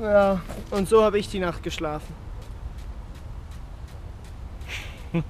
Ja, und so habe ich die Nacht geschlafen.